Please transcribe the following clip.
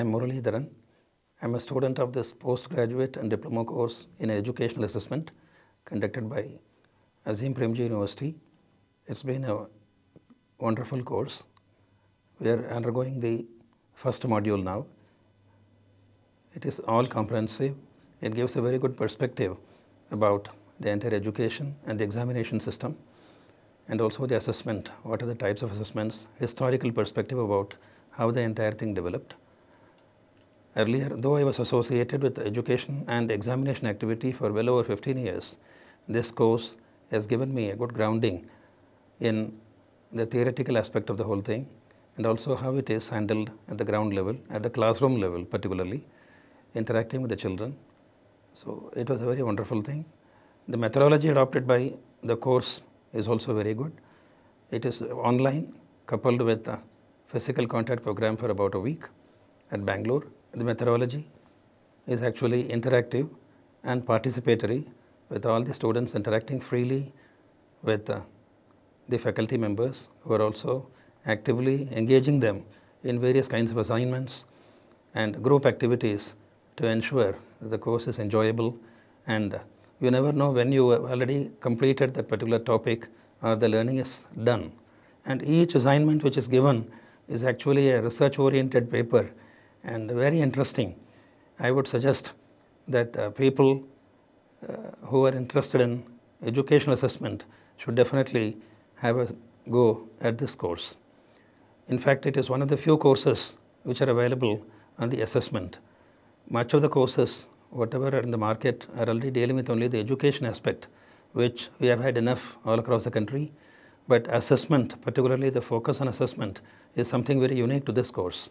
I'm Muralidharan. I'm a student of this postgraduate and diploma course in educational assessment conducted by Azim Premji University. It's been a wonderful course. We are undergoing the first module now. It is all comprehensive. It gives a very good perspective about the entire education and the examination system and also the assessment. What are the types of assessments? Historical perspective about how the entire thing developed. Earlier, though I was associated with education and examination activity for well over 15 years, this course has given me a good grounding in the theoretical aspect of the whole thing and also how it is handled at the ground level, at the classroom level particularly, interacting with the children. So, it was a very wonderful thing. The methodology adopted by the course is also very good. It is online coupled with a physical contact program for about a week at Bangalore. The methodology is actually interactive and participatory with all the students interacting freely with uh, the faculty members who are also actively engaging them in various kinds of assignments and group activities to ensure the course is enjoyable and uh, you never know when you have already completed that particular topic or the learning is done. And each assignment which is given is actually a research oriented paper and very interesting. I would suggest that uh, people uh, who are interested in educational assessment should definitely have a go at this course. In fact, it is one of the few courses which are available on the assessment. Much of the courses whatever are in the market are already dealing with only the education aspect which we have had enough all across the country. But assessment, particularly the focus on assessment is something very unique to this course.